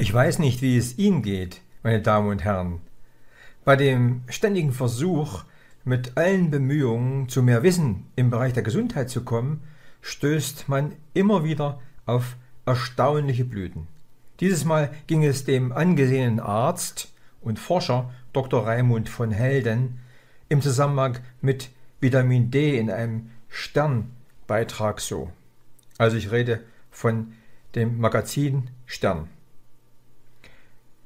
Ich weiß nicht, wie es Ihnen geht, meine Damen und Herren. Bei dem ständigen Versuch, mit allen Bemühungen zu mehr Wissen im Bereich der Gesundheit zu kommen, stößt man immer wieder auf erstaunliche Blüten. Dieses Mal ging es dem angesehenen Arzt und Forscher Dr. Raimund von Helden im Zusammenhang mit Vitamin D in einem Sternbeitrag so. Also ich rede von dem Magazin Stern.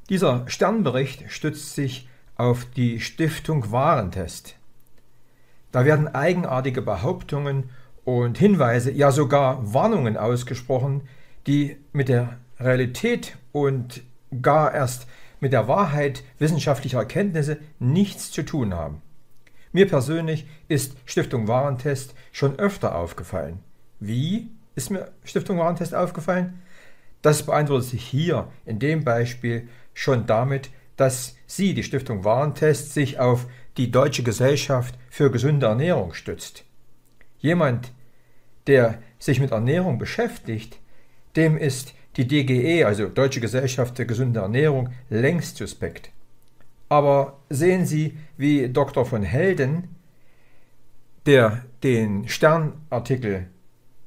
Dieser Sternbericht stützt sich auf die Stiftung Warentest. Da werden eigenartige Behauptungen und Hinweise, ja sogar Warnungen ausgesprochen, die mit der Realität und gar erst mit der Wahrheit wissenschaftlicher Erkenntnisse nichts zu tun haben. Mir persönlich ist Stiftung Warentest schon öfter aufgefallen. Wie ist mir Stiftung Warentest aufgefallen? Das beantwortet sich hier in dem Beispiel schon damit, dass sie, die Stiftung Warentest, sich auf die Deutsche Gesellschaft für gesunde Ernährung stützt. Jemand, der sich mit Ernährung beschäftigt, dem ist die DGE, also Deutsche Gesellschaft für gesunde Ernährung, längst suspekt. Aber sehen Sie, wie Dr. von Helden, der den Sternartikel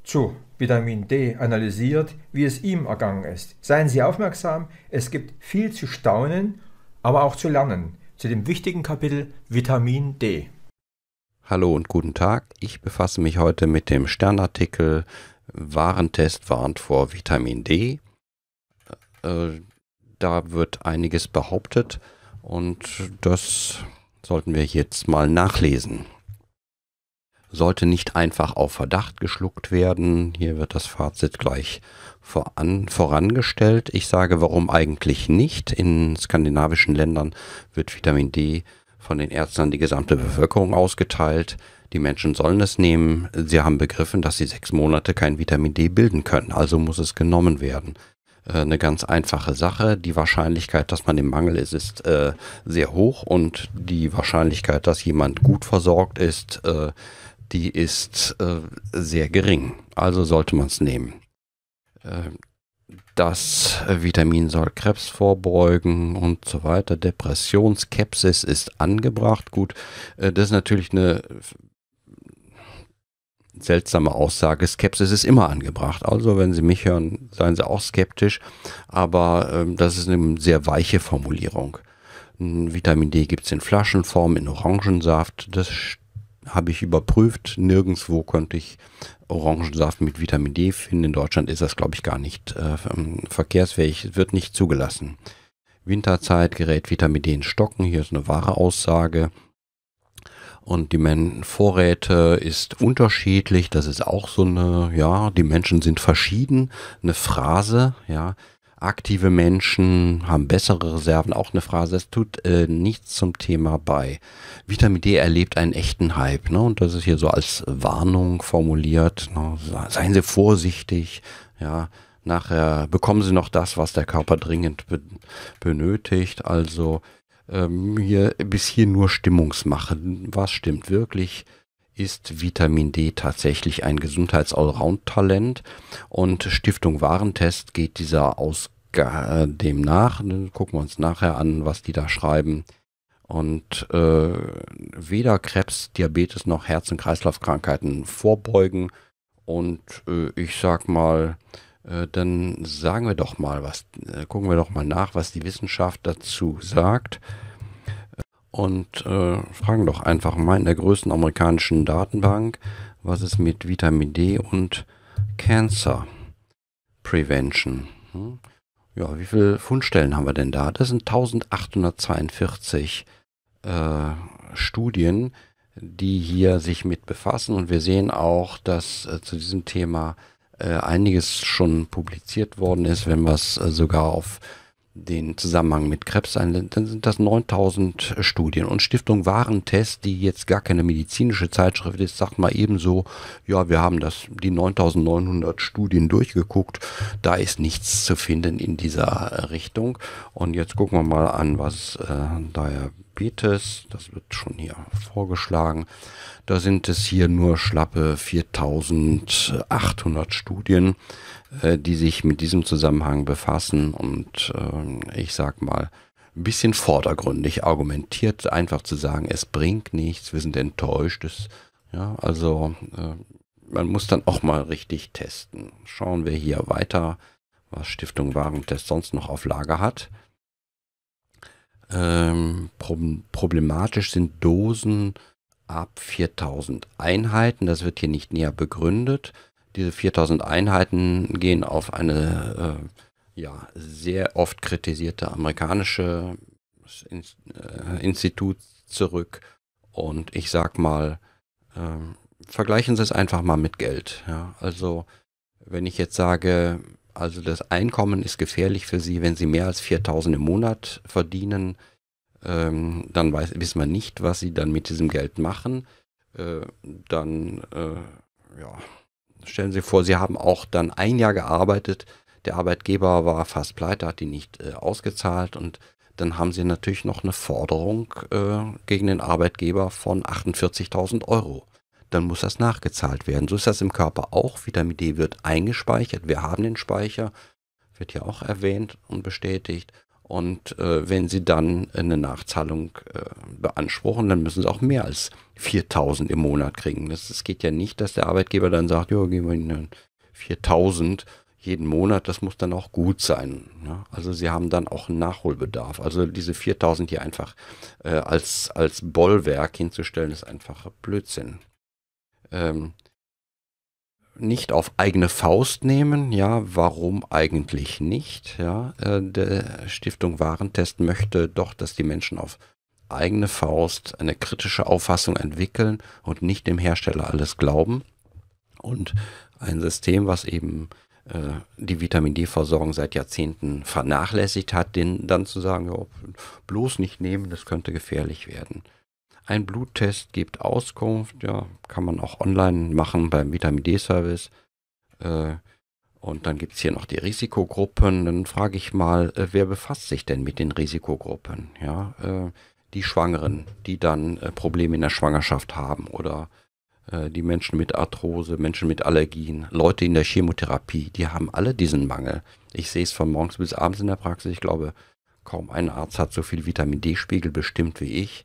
zu Vitamin D analysiert, wie es ihm ergangen ist. Seien Sie aufmerksam, es gibt viel zu staunen, aber auch zu lernen zu dem wichtigen Kapitel Vitamin D. Hallo und guten Tag. Ich befasse mich heute mit dem Sternartikel Warentest warnt vor Vitamin D. Äh, da wird einiges behauptet und das sollten wir jetzt mal nachlesen sollte nicht einfach auf Verdacht geschluckt werden. Hier wird das Fazit gleich voran, vorangestellt. Ich sage, warum eigentlich nicht. In skandinavischen Ländern wird Vitamin D von den Ärzten an die gesamte Bevölkerung ausgeteilt. Die Menschen sollen es nehmen. Sie haben begriffen, dass sie sechs Monate kein Vitamin D bilden können. Also muss es genommen werden. Äh, eine ganz einfache Sache. Die Wahrscheinlichkeit, dass man im Mangel ist, ist äh, sehr hoch und die Wahrscheinlichkeit, dass jemand gut versorgt ist, äh, die ist äh, sehr gering. Also sollte man es nehmen. Äh, das Vitamin soll Krebs vorbeugen und so weiter. Depression, Skepsis ist angebracht. Gut, äh, das ist natürlich eine seltsame Aussage. Skepsis ist immer angebracht. Also, wenn Sie mich hören, seien Sie auch skeptisch. Aber ähm, das ist eine sehr weiche Formulierung. Vitamin D gibt es in Flaschenform, in Orangensaft. Das habe ich überprüft. Nirgendwo konnte ich Orangensaft mit Vitamin D finden. In Deutschland ist das, glaube ich, gar nicht äh, ähm, verkehrsfähig. wird nicht zugelassen. Winterzeit gerät Vitamin D in Stocken. Hier ist eine wahre Aussage. Und die Men Vorräte ist unterschiedlich. Das ist auch so eine, ja, die Menschen sind verschieden. Eine Phrase, ja aktive Menschen haben bessere Reserven, auch eine Phrase. Es tut äh, nichts zum Thema bei. Vitamin D erlebt einen echten Hype, ne? Und das ist hier so als Warnung formuliert. Ne? Seien Sie vorsichtig, ja. Nachher bekommen Sie noch das, was der Körper dringend be benötigt. Also ähm, hier bis hier nur Stimmungsmache. Was stimmt wirklich? ist Vitamin D tatsächlich ein Gesundheits-Allround-Talent und Stiftung Warentest geht dieser aus äh, dem nach. Gucken wir uns nachher an, was die da schreiben. Und äh, weder Krebs, Diabetes noch Herz- und Kreislaufkrankheiten vorbeugen. Und äh, ich sag mal, äh, dann sagen wir doch mal was, äh, gucken wir doch mal nach, was die Wissenschaft dazu sagt. Und äh, fragen doch einfach mal in der größten amerikanischen Datenbank, was ist mit Vitamin D und Cancer Prevention. Hm? Ja, wie viele Fundstellen haben wir denn da? Das sind 1842 äh, Studien, die hier sich mit befassen. Und wir sehen auch, dass äh, zu diesem Thema äh, einiges schon publiziert worden ist, wenn wir es äh, sogar auf den Zusammenhang mit Krebs ein, dann sind das 9000 Studien. Und Stiftung Warentest, die jetzt gar keine medizinische Zeitschrift ist, sagt mal ebenso, ja, wir haben das, die 9900 Studien durchgeguckt, da ist nichts zu finden in dieser Richtung. Und jetzt gucken wir mal an, was äh, Diabetes, das wird schon hier vorgeschlagen. Da sind es hier nur schlappe 4800 Studien, äh, die sich mit diesem Zusammenhang befassen und äh, ich sag mal, ein bisschen vordergründig argumentiert, einfach zu sagen, es bringt nichts, wir sind enttäuscht. Es, ja, also äh, man muss dann auch mal richtig testen. Schauen wir hier weiter, was Stiftung Warentest sonst noch auf Lager hat. Ähm, problematisch sind Dosen ab 4000 Einheiten. Das wird hier nicht näher begründet. Diese 4000 Einheiten gehen auf eine äh, ja, sehr oft kritisierte amerikanische In äh, Institut zurück. Und ich sag mal, äh, vergleichen Sie es einfach mal mit Geld. Ja? Also, wenn ich jetzt sage, also das Einkommen ist gefährlich für Sie, wenn Sie mehr als 4000 im Monat verdienen, ähm, dann weiß, wissen wir nicht, was Sie dann mit diesem Geld machen. Äh, dann, äh, ja, stellen Sie vor, Sie haben auch dann ein Jahr gearbeitet, der Arbeitgeber war fast pleite, hat die nicht äh, ausgezahlt und dann haben Sie natürlich noch eine Forderung äh, gegen den Arbeitgeber von 48.000 Euro dann muss das nachgezahlt werden. So ist das im Körper auch. Vitamin D wird eingespeichert. Wir haben den Speicher, wird ja auch erwähnt und bestätigt. Und äh, wenn Sie dann eine Nachzahlung äh, beanspruchen, dann müssen Sie auch mehr als 4000 im Monat kriegen. Das, das geht ja nicht, dass der Arbeitgeber dann sagt, ja, geben wir Ihnen 4000 jeden Monat. Das muss dann auch gut sein. Ne? Also Sie haben dann auch einen Nachholbedarf. Also diese 4000 hier einfach äh, als, als Bollwerk hinzustellen, ist einfach Blödsinn ähm, nicht auf eigene Faust nehmen. Ja, warum eigentlich nicht? Ja, äh, der Stiftung Warentest möchte doch, dass die Menschen auf eigene Faust eine kritische Auffassung entwickeln und nicht dem Hersteller alles glauben. Und ein System, was eben äh, die Vitamin D-Versorgung seit Jahrzehnten vernachlässigt hat, den dann zu sagen, ja, bloß nicht nehmen, das könnte gefährlich werden. Ein Bluttest gibt Auskunft, ja, kann man auch online machen beim Vitamin D-Service. Äh, und dann gibt es hier noch die Risikogruppen. Dann frage ich mal, äh, wer befasst sich denn mit den Risikogruppen? Ja, äh, die Schwangeren, die dann Probleme in der Schwangerschaft haben oder die Menschen mit Arthrose, Menschen mit Allergien, Leute in der Chemotherapie, die haben alle diesen Mangel. Ich sehe es von morgens bis abends in der Praxis. Ich glaube, kaum ein Arzt hat so viel Vitamin D-Spiegel bestimmt wie ich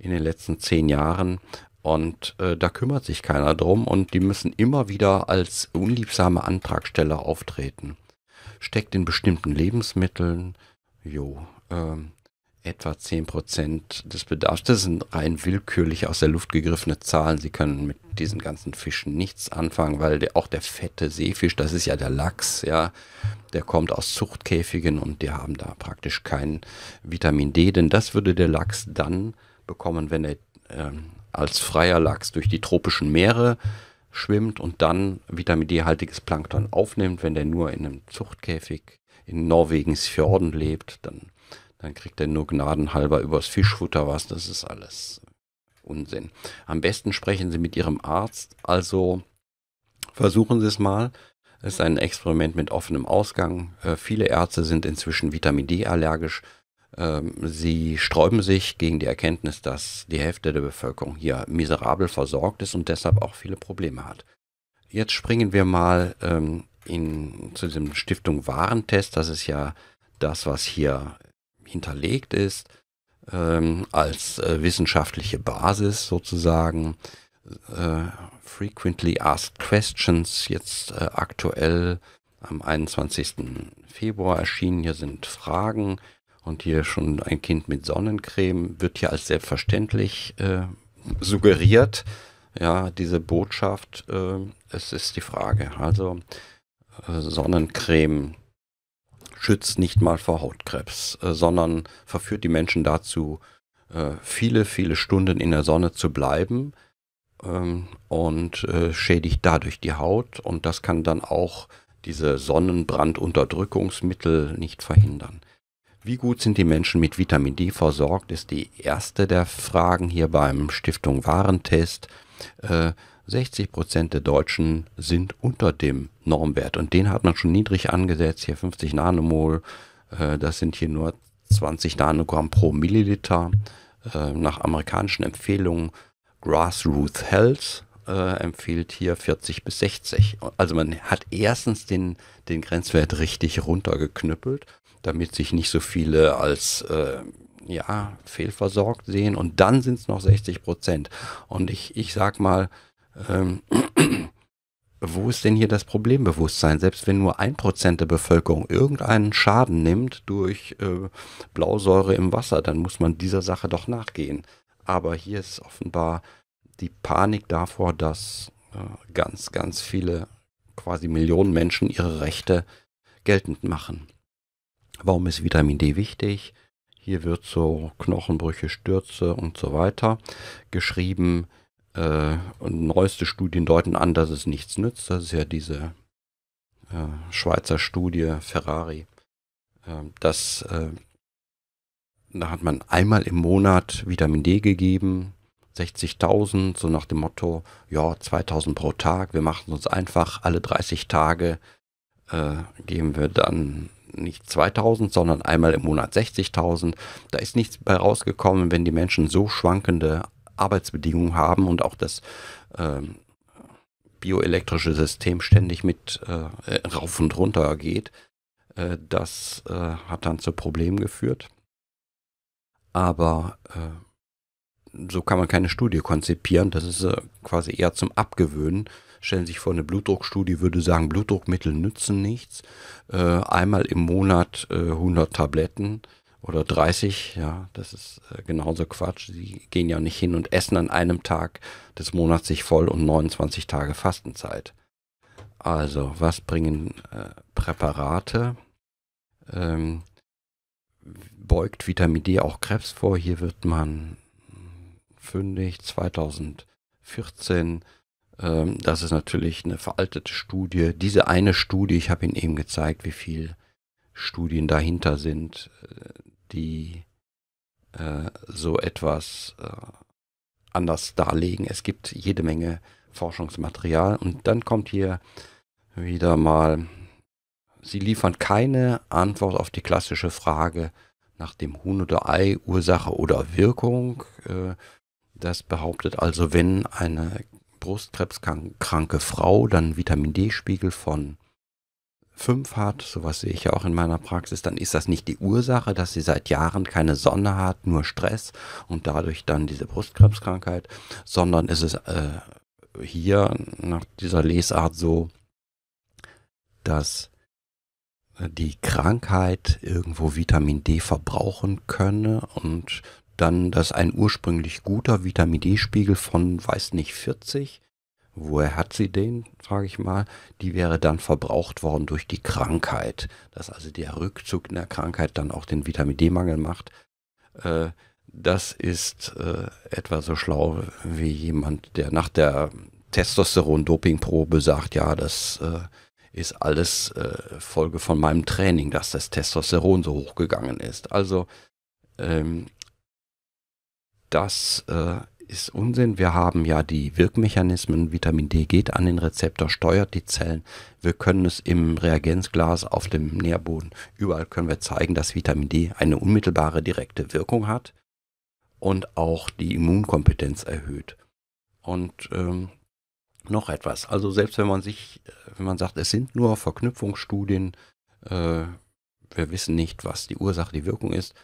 in den letzten zehn Jahren. Und äh, da kümmert sich keiner drum und die müssen immer wieder als unliebsame Antragsteller auftreten. Steckt in bestimmten Lebensmitteln, jo, ähm, etwa 10% des Bedarfs. Das sind rein willkürlich aus der Luft gegriffene Zahlen. Sie können mit diesen ganzen Fischen nichts anfangen, weil der, auch der fette Seefisch, das ist ja der Lachs, ja, der kommt aus Zuchtkäfigen und die haben da praktisch kein Vitamin D, denn das würde der Lachs dann bekommen, wenn er ähm, als freier Lachs durch die tropischen Meere schwimmt und dann Vitamin D-haltiges Plankton aufnimmt, wenn der nur in einem Zuchtkäfig in Norwegens Fjorden lebt, dann, dann kriegt er nur gnadenhalber übers Fischfutter was. Das ist alles Unsinn. Am besten sprechen Sie mit Ihrem Arzt, also versuchen Sie es mal. Es ist ein Experiment mit offenem Ausgang. Äh, viele Ärzte sind inzwischen Vitamin D allergisch. Ähm, sie sträuben sich gegen die Erkenntnis, dass die Hälfte der Bevölkerung hier miserabel versorgt ist und deshalb auch viele Probleme hat. Jetzt springen wir mal ähm, in, zu diesem Stiftung Warentest. Das ist ja das, was hier hinterlegt ist, ähm, als äh, wissenschaftliche Basis sozusagen. Äh, frequently Asked Questions, jetzt äh, aktuell am 21. Februar erschienen. Hier sind Fragen und hier schon ein Kind mit Sonnencreme wird hier als selbstverständlich äh, suggeriert. Ja, diese Botschaft, äh, es ist die Frage. Also äh, Sonnencreme schützt nicht mal vor Hautkrebs, äh, sondern verführt die Menschen dazu, äh, viele, viele Stunden in der Sonne zu bleiben ähm, und äh, schädigt dadurch die Haut. Und das kann dann auch diese Sonnenbrandunterdrückungsmittel nicht verhindern. Wie gut sind die Menschen mit Vitamin D versorgt, ist die erste der Fragen hier beim Stiftung Warentest. Äh, 60 Prozent der Deutschen sind unter dem Normwert und den hat man schon niedrig angesetzt, hier 50 Nanomol, äh, das sind hier nur 20 Nanogramm pro Milliliter. äh, nach amerikanischen Empfehlungen Grassroots Health äh, empfiehlt hier 40 bis 60. Also man hat erstens den, den Grenzwert richtig runtergeknüppelt, damit sich nicht so viele als äh, ja, fehlversorgt sehen und dann sind es noch 60 Prozent. Und ich, ich sag mal, ähm, wo ist denn hier das Problembewusstsein? Selbst wenn nur ein Prozent der Bevölkerung irgendeinen Schaden nimmt durch äh, Blausäure im Wasser, dann muss man dieser Sache doch nachgehen. Aber hier ist offenbar die Panik davor, dass äh, ganz, ganz viele, quasi Millionen Menschen ihre Rechte geltend machen. Warum ist Vitamin D wichtig? Hier wird so Knochenbrüche, Stürze und so weiter geschrieben. Äh, neueste Studien deuten an, dass es nichts nützt. Das ist ja diese äh, Schweizer Studie Ferrari. Äh, das, da hat man einmal im Monat Vitamin D gegeben, 60.000, so nach dem Motto, ja, 2.000 pro Tag, wir machen uns einfach alle 30 Tage, äh, geben wir dann nicht 2000, sondern einmal im Monat 60.000. Da ist nichts bei rausgekommen, wenn die Menschen so schwankende Arbeitsbedingungen haben und auch das ähm, bioelektrische System ständig mit äh, rauf und runter geht. Äh, das äh, hat dann zu Problemen geführt. Aber äh, so kann man keine Studie konzipieren. Das ist äh, quasi eher zum Abgewöhnen. Stellen sich vor, eine Blutdruckstudie würde sagen, Blutdruckmittel nützen nichts. Äh, einmal im Monat 100 Tabletten oder 30, ja, das ist äh, genauso Quatsch. Sie gehen ja nicht hin und essen an einem Tag des Monats sich voll und 29 Tage Fastenzeit. Also, was bringen äh, Präparate? Ähm, beugt Vitamin D auch Krebs vor? Hier wird man fündig 2014. Ähm, das ist natürlich eine veraltete Studie. Diese eine Studie, ich habe Ihnen eben gezeigt, wie viel Studien dahinter sind. Äh, die äh, so etwas äh, anders darlegen. Es gibt jede Menge Forschungsmaterial und dann kommt hier wieder mal, sie liefern keine Antwort auf die klassische Frage nach dem Huhn oder Ei, Ursache oder Wirkung. Äh, das behauptet also, wenn eine brustkrebskranke Frau dann Vitamin D-Spiegel von 5 hat, sowas sehe ich ja auch in meiner Praxis, dann ist das nicht die Ursache, dass sie seit Jahren keine Sonne hat, nur Stress und dadurch dann diese Brustkrebskrankheit, sondern ist es äh, hier nach dieser Lesart so, dass äh, die Krankheit irgendwo Vitamin D verbrauchen könne und dann, dass ein ursprünglich guter Vitamin D-Spiegel von, weiß nicht, 40 Woher hat sie den, frage ich mal? Die wäre dann verbraucht worden durch die Krankheit, dass also der Rückzug in der Krankheit dann auch den Vitamin D-Mangel macht. Äh, das ist äh, etwa so schlau wie jemand, der nach der Testosteron-Dopingprobe sagt, ja, das äh, ist alles äh, Folge von meinem Training, dass das Testosteron so hochgegangen ist. Also ähm, das äh, ist Unsinn. Wir haben ja die Wirkmechanismen. Vitamin D geht an den Rezeptor, steuert die Zellen. Wir können es im Reagenzglas auf dem Nährboden. Überall können wir zeigen, dass Vitamin D eine unmittelbare direkte Wirkung hat und auch die Immunkompetenz erhöht. Und ähm, noch etwas. Also selbst wenn man sich, wenn man sagt, es sind nur Verknüpfungsstudien, äh, wir wissen nicht, was die Ursache, die Wirkung ist.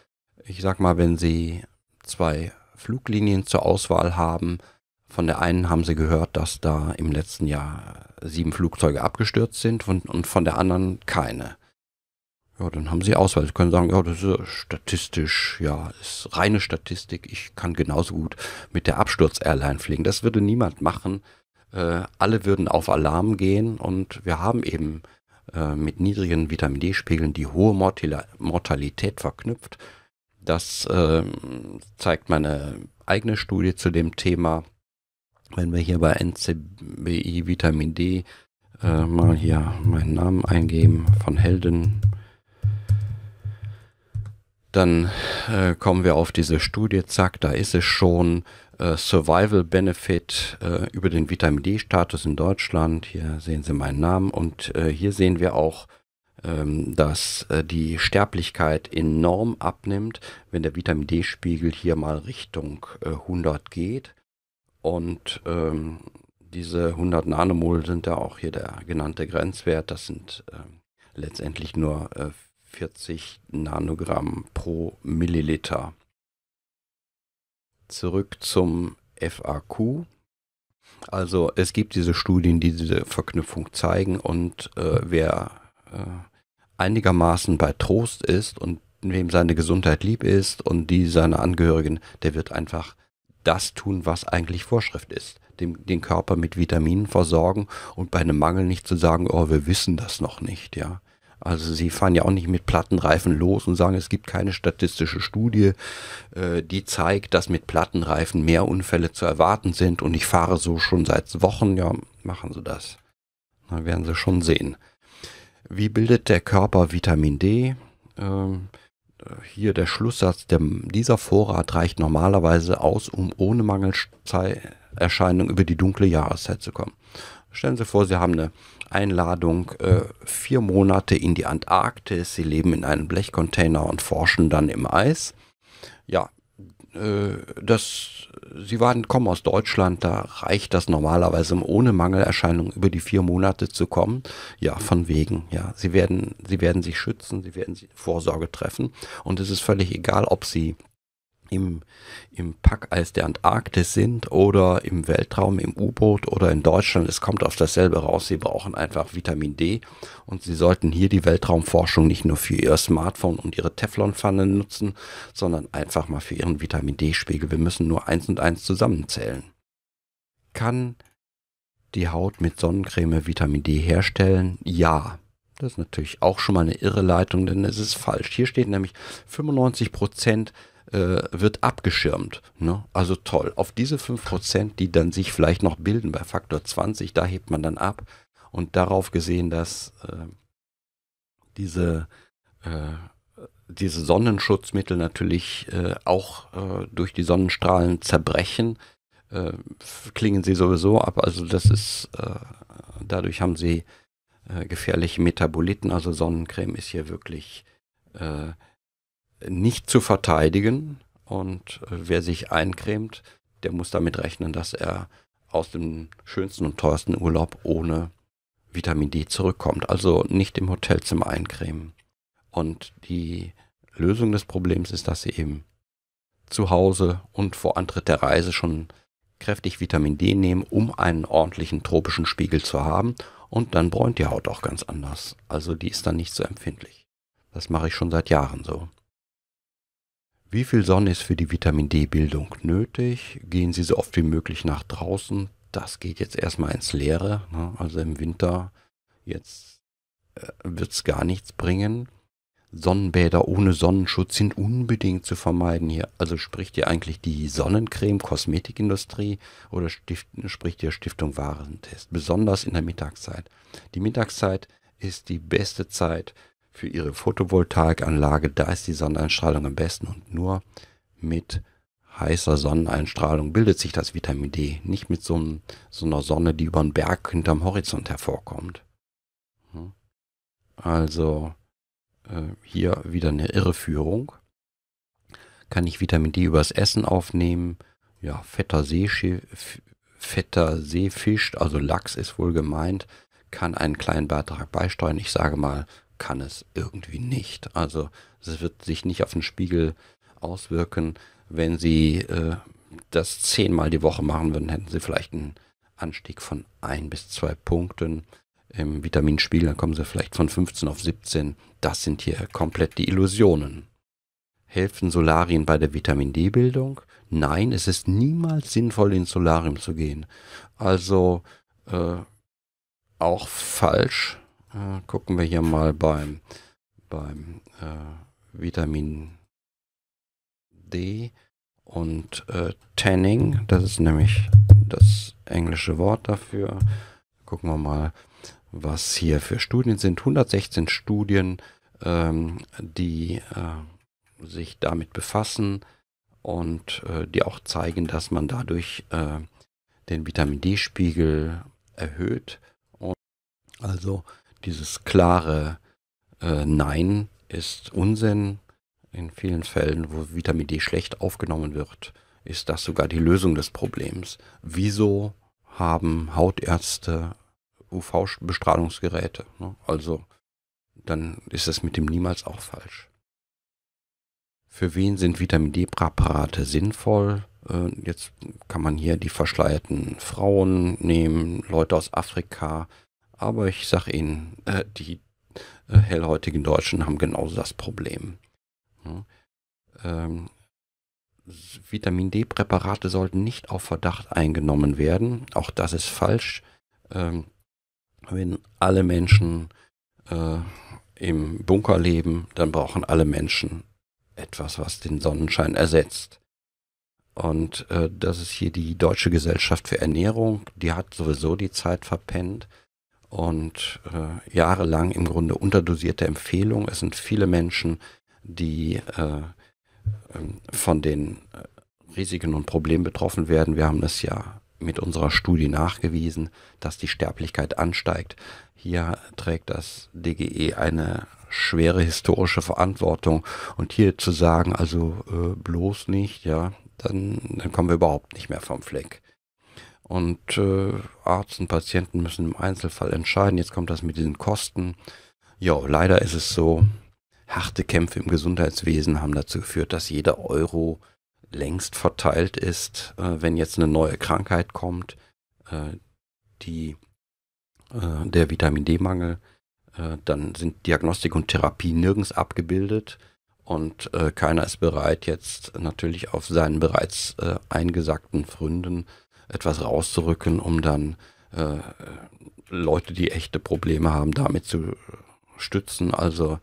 Ich sag mal, wenn Sie zwei Fluglinien zur Auswahl haben. Von der einen haben sie gehört, dass da im letzten Jahr sieben Flugzeuge abgestürzt sind und, und von der anderen keine. Ja, dann haben sie Auswahl. Sie können sagen, ja, das ist statistisch, ja, ist reine Statistik. Ich kann genauso gut mit der Absturz-Airline fliegen. Das würde niemand machen. Äh, alle würden auf Alarm gehen und wir haben eben äh, mit niedrigen Vitamin D-Spiegeln die hohe Mortalität verknüpft. Das äh, zeigt meine eigene Studie zu dem Thema. Wenn wir hier bei NCBI Vitamin D äh, mal hier meinen Namen eingeben von Helden, dann äh, kommen wir auf diese Studie, zack, da ist es schon äh, Survival Benefit äh, über den Vitamin D-Status in Deutschland. Hier sehen Sie meinen Namen und äh, hier sehen wir auch dass äh, die Sterblichkeit enorm abnimmt, wenn der Vitamin D-Spiegel hier mal Richtung äh, 100 geht. Und ähm, diese 100 Nanomol sind ja auch hier der genannte Grenzwert. Das sind äh, letztendlich nur äh, 40 Nanogramm pro Milliliter. Zurück zum FAQ. Also es gibt diese Studien, die diese Verknüpfung zeigen und äh, wer äh, einigermaßen bei Trost ist und wem seine Gesundheit lieb ist und die seiner Angehörigen, der wird einfach das tun, was eigentlich Vorschrift ist. Dem, den Körper mit Vitaminen versorgen und bei einem Mangel nicht zu sagen, oh, wir wissen das noch nicht, ja. Also sie fahren ja auch nicht mit Plattenreifen los und sagen, es gibt keine statistische Studie, äh, die zeigt, dass mit Plattenreifen mehr Unfälle zu erwarten sind und ich fahre so schon seit Wochen, ja, machen sie das. Dann werden sie schon sehen. Wie bildet der Körper Vitamin D? Ähm, hier der Schlusssatz, der, dieser Vorrat reicht normalerweise aus, um ohne Mangelerscheinung über die dunkle Jahreszeit zu kommen. Stellen Sie vor, Sie haben eine Einladung, äh, vier Monate in die Antarktis, Sie leben in einem Blechcontainer und forschen dann im Eis. Ja, das, Sie waren, kommen aus Deutschland, da reicht das normalerweise, um ohne Mangelerscheinung über die vier Monate zu kommen. Ja, von wegen, ja. Sie werden, Sie werden sich schützen, Sie werden Vorsorge treffen. Und es ist völlig egal, ob Sie im, im Packeis der Antarktis sind oder im Weltraum, im U-Boot oder in Deutschland. Es kommt auf dasselbe raus. Sie brauchen einfach Vitamin D und Sie sollten hier die Weltraumforschung nicht nur für Ihr Smartphone und Ihre Teflonpfanne nutzen, sondern einfach mal für Ihren Vitamin D-Spiegel. Wir müssen nur eins und eins zusammenzählen. Kann die Haut mit Sonnencreme Vitamin D herstellen? Ja. Das ist natürlich auch schon mal eine irre Leitung, denn es ist falsch. Hier steht nämlich 95 Prozent äh, wird abgeschirmt. Ne? Also toll. Auf diese 5%, die dann sich vielleicht noch bilden bei Faktor 20, da hebt man dann ab. Und darauf gesehen, dass äh, diese, äh, diese Sonnenschutzmittel natürlich äh, auch äh, durch die Sonnenstrahlen zerbrechen, äh, klingen sie sowieso ab. Also das ist, dadurch haben sie gefährliche Metaboliten. Also Sonnencreme ist hier wirklich nicht zu verteidigen. Und äh, wer sich eincremt, der muss damit rechnen, dass er aus dem schönsten und teuersten Urlaub ohne Vitamin D zurückkommt. Also nicht im Hotelzimmer eincremen. Und die Lösung des Problems ist, dass sie eben zu Hause und vor Antritt der Reise schon kräftig Vitamin D nehmen, um einen ordentlichen tropischen Spiegel zu haben. Und dann bräunt die Haut auch ganz anders. Also die ist dann nicht so empfindlich. Das mache ich schon seit Jahren so. Wie viel Sonne ist für die Vitamin D-Bildung nötig? Gehen Sie so oft wie möglich nach draußen. Das geht jetzt erstmal ins Leere. Ne? Also im Winter jetzt äh, wird es gar nichts bringen. Sonnenbäder ohne Sonnenschutz sind unbedingt zu vermeiden hier. Also spricht hier eigentlich die Sonnencreme Kosmetikindustrie oder Stift, spricht hier Stiftung Warentest, besonders in der Mittagszeit. Die Mittagszeit ist die beste Zeit für ihre Photovoltaikanlage. Da ist die Sonneneinstrahlung am besten und nur mit heißer Sonneneinstrahlung bildet sich das Vitamin D. Nicht mit so, einem, so einer Sonne, die über einen Berg hinterm Horizont hervorkommt. Hm. Also äh, hier wieder eine Irreführung. Kann ich Vitamin D übers Essen aufnehmen? Ja, fetter, Seefisch, fetter Seefisch, also Lachs ist wohl gemeint, kann einen kleinen Beitrag beisteuern. Ich sage mal kann es irgendwie nicht. Also es wird sich nicht auf den Spiegel auswirken. Wenn Sie äh, das zehnmal die Woche machen würden, hätten Sie vielleicht einen Anstieg von ein bis zwei Punkten im Vitaminspiegel. Dann kommen Sie vielleicht von 15 auf 17. Das sind hier komplett die Illusionen. Helfen Solarien bei der Vitamin D-Bildung? Nein, es ist niemals sinnvoll, ins Solarium zu gehen. Also äh, auch falsch. Äh, gucken wir hier mal beim, beim äh, Vitamin D und äh, Tanning. Das ist nämlich das englische Wort dafür. Gucken wir mal, was hier für Studien sind. 116 Studien, ähm, die äh, sich damit befassen und äh, die auch zeigen, dass man dadurch äh, den Vitamin D-Spiegel erhöht. Und also dieses klare Äh, nein ist Unsinn. In vielen Fällen, wo Vitamin D schlecht aufgenommen wird, ist das sogar die Lösung des Problems. Wieso haben Hautärzte UV-Bestrahlungsgeräte? Ne? Also dann ist es mit dem niemals auch falsch. Für wen sind Vitamin D-Präparate sinnvoll? Äh, jetzt kann man hier die verschleierten Frauen nehmen, Leute aus Afrika. Aber ich sage Ihnen, äh, die äh, hellhäutigen Deutschen haben genauso das Problem. Ähm, Vitamin D-Präparate sollten nicht auf Verdacht eingenommen werden. Auch das ist falsch. Ähm, wenn alle Menschen äh, im Bunker leben, dann brauchen alle Menschen etwas, was den Sonnenschein ersetzt. Und äh, das ist hier die Deutsche Gesellschaft für Ernährung, die hat sowieso die Zeit verpennt und äh, jahrelang im Grunde unterdosierte Empfehlungen. Es sind viele Menschen, die äh, ähm, von den äh, Risiken und Problemen betroffen werden. Wir haben das ja mit unserer Studie nachgewiesen, dass die Sterblichkeit ansteigt. Hier trägt das DGE eine schwere historische Verantwortung und hier zu sagen, also äh, bloß nicht, ja, dann, dann kommen wir überhaupt nicht mehr vom Fleck. Und äh, Arzt und Patienten müssen im Einzelfall entscheiden. Jetzt kommt das mit diesen Kosten. Ja, leider ist es so, harte Kämpfe im Gesundheitswesen haben dazu geführt, dass jeder Euro längst verteilt ist, äh, wenn jetzt eine neue Krankheit kommt, äh, die äh, der Vitamin D-Mangel, äh, dann sind Diagnostik und Therapie nirgends abgebildet und äh, keiner ist bereit, jetzt natürlich auf seinen bereits äh, eingesagten Fründen etwas rauszurücken, um dann Leute, die echte Probleme haben, damit zu stützen. Also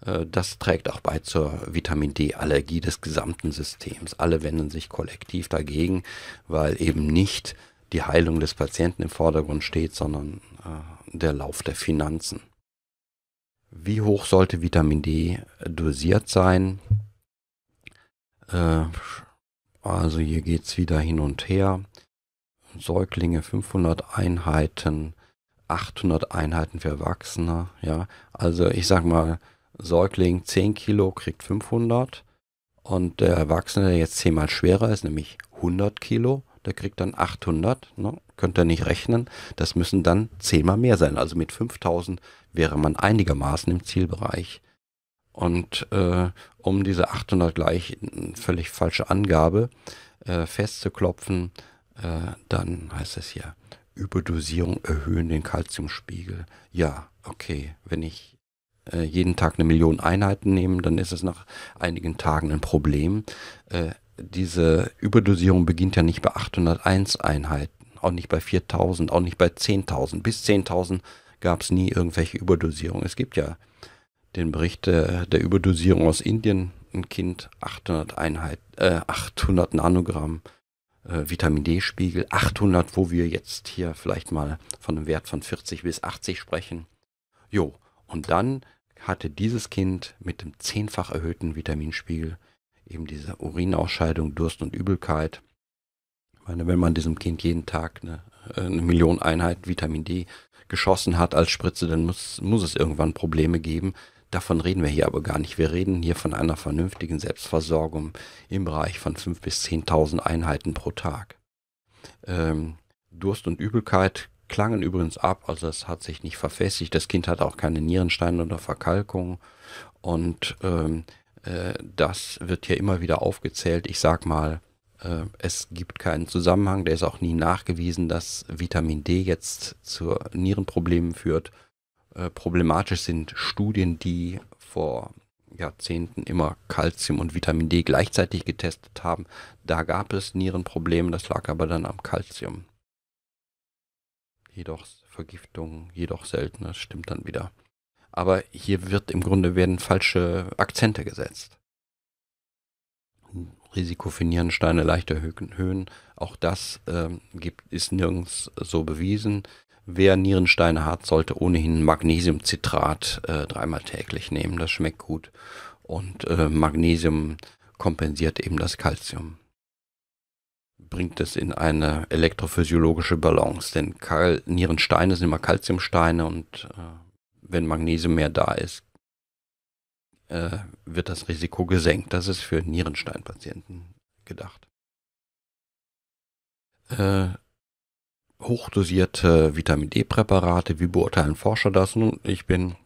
das trägt auch bei zur Vitamin D-Allergie des gesamten Systems. Alle wenden sich kollektiv dagegen, weil eben nicht die Heilung des Patienten im Vordergrund steht, sondern äh, der Lauf der Finanzen. Wie hoch sollte Vitamin D dosiert sein? Äh, also hier geht es wieder hin und her. Säuglinge 500 Einheiten, 800 Einheiten für Erwachsene. Ja, also ich sag mal, Säugling 10 Kilo kriegt 500 und der Erwachsene, der jetzt zehnmal schwerer ist, nämlich 100 Kilo, der kriegt dann 800, ne? könnt ihr nicht rechnen. Das müssen dann zehnmal mehr sein. Also mit 5000 wäre man einigermaßen im Zielbereich. Und äh, um diese 800 gleich, völlig falsche Angabe, äh, festzuklopfen, äh, dann heißt es hier, Überdosierung erhöhen den Kalziumspiegel. Ja, okay, wenn ich äh, jeden Tag eine Million Einheiten nehme, dann ist es nach einigen Tagen ein Problem. Äh, diese Überdosierung beginnt ja nicht bei 801 Einheiten, auch nicht bei 4000, auch nicht bei 10.000. Bis 10.000 gab es nie irgendwelche Überdosierung. Es gibt ja den Bericht der, der Überdosierung aus Indien. Ein Kind 800 Einheit, äh, 800 Nanogramm äh, Vitamin D-Spiegel, 800, wo wir jetzt hier vielleicht mal von einem Wert von 40 bis 80 sprechen. Jo, und dann hatte dieses Kind mit dem zehnfach erhöhten Vitaminspiegel eben diese Urinausscheidung, Durst und Übelkeit. Ich meine, wenn man diesem Kind jeden Tag eine, äh, eine Million Einheiten Vitamin D geschossen hat als Spritze, dann muss, muss es irgendwann Probleme geben. Davon reden wir hier aber gar nicht. Wir reden hier von einer vernünftigen Selbstversorgung im Bereich von 5.000 bis 10.000 Einheiten pro Tag. Ähm, Durst und Übelkeit klangen übrigens ab, also es hat sich nicht verfestigt. Das Kind hat auch keine Nierensteine oder Verkalkung. Und ähm, äh, das wird hier immer wieder aufgezählt. Ich sag mal, äh, es gibt keinen Zusammenhang, der ist auch nie nachgewiesen, dass Vitamin D jetzt zu Nierenproblemen führt. Äh, problematisch sind Studien, die vor Jahrzehnten immer Calcium und Vitamin D gleichzeitig getestet haben. Da gab es Nierenprobleme, das lag aber dann am Calcium. Jedoch Vergiftung, jedoch selten, das stimmt dann wieder. Aber hier wird im Grunde werden falsche Akzente gesetzt. Risiko für Nierensteine, leichte Höhen, auch das äh, gibt, ist nirgends so bewiesen. Wer Nierensteine hat, sollte ohnehin Magnesiumcitrat äh, dreimal täglich nehmen. Das schmeckt gut. Und äh, Magnesium kompensiert eben das Kalzium. Bringt es in eine elektrophysiologische Balance. Denn Kal Nierensteine sind immer Kalziumsteine und äh, wenn Magnesium mehr da ist, äh, wird das Risiko gesenkt. Das ist für Nierensteinpatienten gedacht. Hochdosierte Vitamin D-Präparate, wie beurteilen Forscher das? Nun, ich bin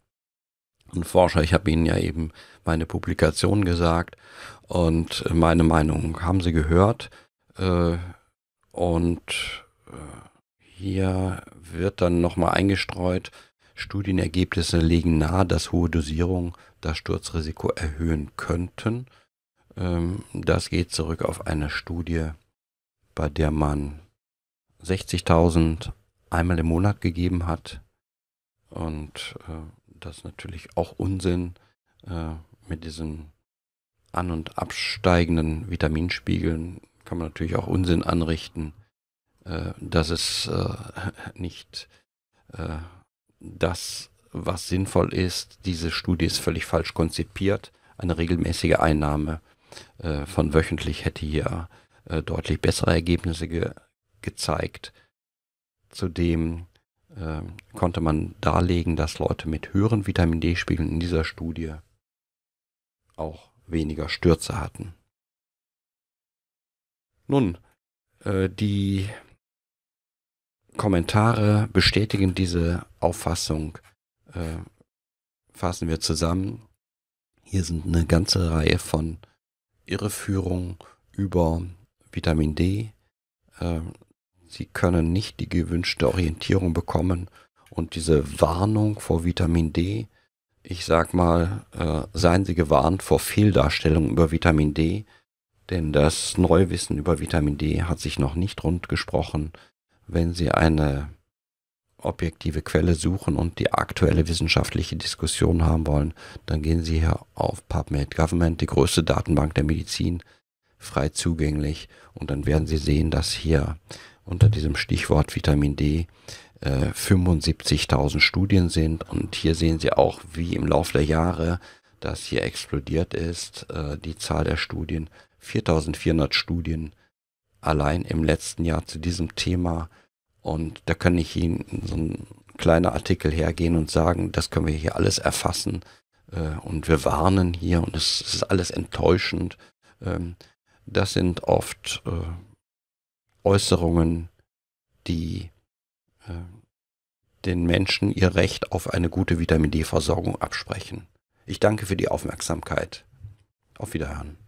ein Forscher, ich habe Ihnen ja eben meine Publikation gesagt und meine Meinung haben Sie gehört. Äh, und äh, hier wird dann nochmal eingestreut, Studienergebnisse legen nahe, dass hohe Dosierungen das Sturzrisiko erhöhen könnten. Ähm, das geht zurück auf eine Studie, bei der man 60.000 einmal im Monat gegeben hat. Und äh, das ist natürlich auch Unsinn äh, mit diesen an- und absteigenden Vitaminspiegeln kann man natürlich auch Unsinn anrichten. Äh, das ist äh, nicht äh, das, was sinnvoll ist. Diese Studie ist völlig falsch konzipiert. Eine regelmäßige Einnahme äh, von wöchentlich hätte hier äh, deutlich bessere Ergebnisse ge gezeigt. Zudem äh, konnte man darlegen, dass Leute mit höheren Vitamin D-Spiegeln in dieser Studie auch weniger Stürze hatten. Nun, äh, die Kommentare bestätigen diese Auffassung. Äh, fassen wir zusammen. Hier sind eine ganze Reihe von Irreführungen über Vitamin D. Äh, sie können nicht die gewünschte Orientierung bekommen und diese Warnung vor Vitamin D, ich sag mal, äh, seien Sie gewarnt vor Fehldarstellungen über Vitamin D, denn das Neuwissen über Vitamin D hat sich noch nicht rund gesprochen. Wenn Sie eine objektive Quelle suchen und die aktuelle wissenschaftliche Diskussion haben wollen, dann gehen Sie hier auf PubMed Government, die größte Datenbank der Medizin, frei zugänglich und dann werden Sie sehen, dass hier unter diesem Stichwort Vitamin D äh, 75.000 Studien sind. Und hier sehen Sie auch, wie im Laufe der Jahre das hier explodiert ist, äh, die Zahl der Studien, 4.400 Studien allein im letzten Jahr zu diesem Thema. Und da kann ich Ihnen so ein kleiner Artikel hergehen und sagen, das können wir hier alles erfassen äh, und wir warnen hier und es, ist alles enttäuschend. Ähm, das sind oft äh, Äußerungen, die äh, den Menschen ihr Recht auf eine gute Vitamin D-Versorgung absprechen. Ich danke für die Aufmerksamkeit. Auf Wiederhören.